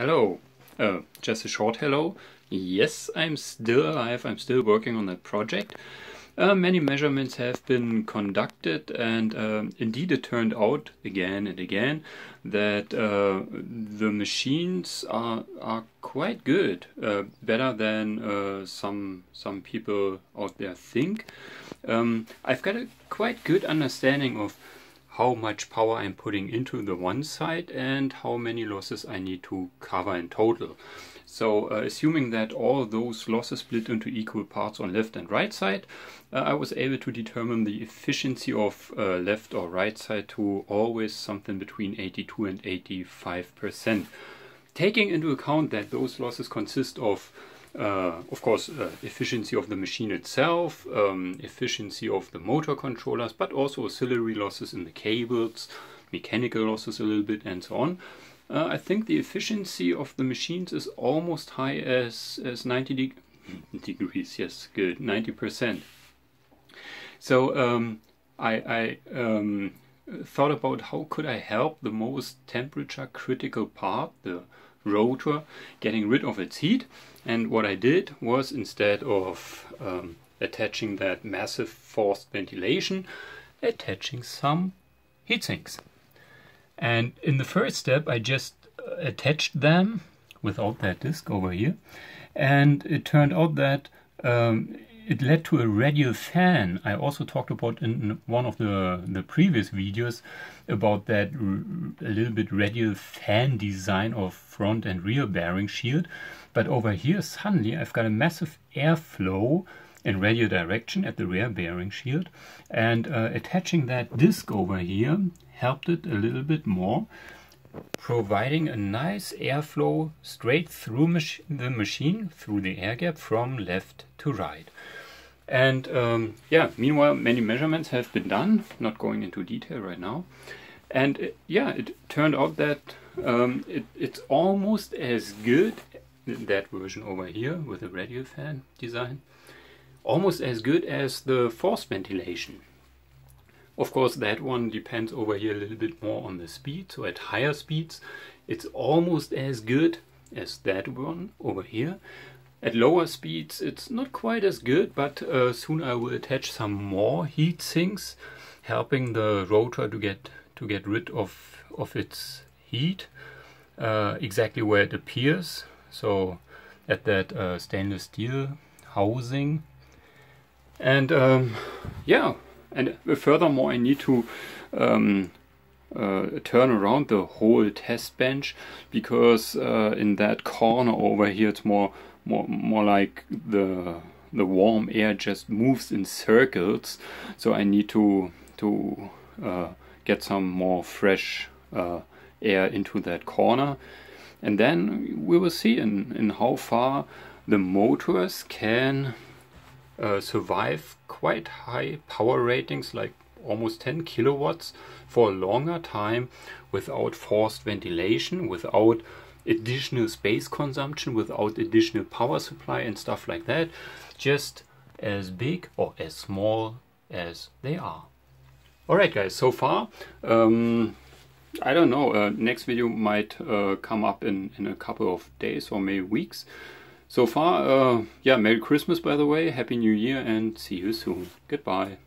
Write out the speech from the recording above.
Hello. Uh, just a short hello. Yes, I'm still alive. I'm still working on that project. Uh, many measurements have been conducted and uh, indeed it turned out again and again that uh, the machines are, are quite good, uh, better than uh, some, some people out there think. Um, I've got a quite good understanding of how much power I'm putting into the one side and how many losses I need to cover in total. So uh, assuming that all those losses split into equal parts on left and right side, uh, I was able to determine the efficiency of uh, left or right side to always something between 82 and 85 percent. Taking into account that those losses consist of uh, of course, uh, efficiency of the machine itself, um, efficiency of the motor controllers, but also auxiliary losses in the cables, mechanical losses a little bit, and so on. Uh, I think the efficiency of the machines is almost high as, as 90 de degrees, yes, good, 90%. So um, I, I um, thought about how could I help the most temperature critical part, the rotor getting rid of its heat. And what I did was instead of um, attaching that massive forced ventilation attaching some heat sinks. And in the first step I just uh, attached them without that disc over here. And it turned out that um, it led to a radial fan. I also talked about in one of the, the previous videos about that a little bit radial fan design of front and rear bearing shield. But over here, suddenly, I've got a massive airflow in radial direction at the rear bearing shield. And uh, attaching that disc over here helped it a little bit more providing a nice airflow straight through mach the machine, through the air gap from left to right. And um, yeah, meanwhile, many measurements have been done, not going into detail right now. And it, yeah, it turned out that um, it, it's almost as good, that version over here with the radial fan design, almost as good as the forced ventilation. Of course, that one depends over here a little bit more on the speed. So at higher speeds, it's almost as good as that one over here. At lower speeds it's not quite as good, but uh, soon I will attach some more heat sinks, helping the rotor to get to get rid of of its heat uh, exactly where it appears. So at that uh, stainless steel housing, and um, yeah, and furthermore I need to um, uh, turn around the whole test bench because uh, in that corner over here it's more more more like the the warm air just moves in circles. So I need to to uh, get some more fresh uh, air into that corner. And then we will see in, in how far the motors can uh, survive quite high power ratings like almost 10 kilowatts for a longer time without forced ventilation, without additional space consumption without additional power supply and stuff like that just as big or as small as they are. Alright guys so far um, I don't know uh, next video might uh, come up in, in a couple of days or maybe weeks so far uh, yeah Merry Christmas by the way. Happy New Year and see you soon. Goodbye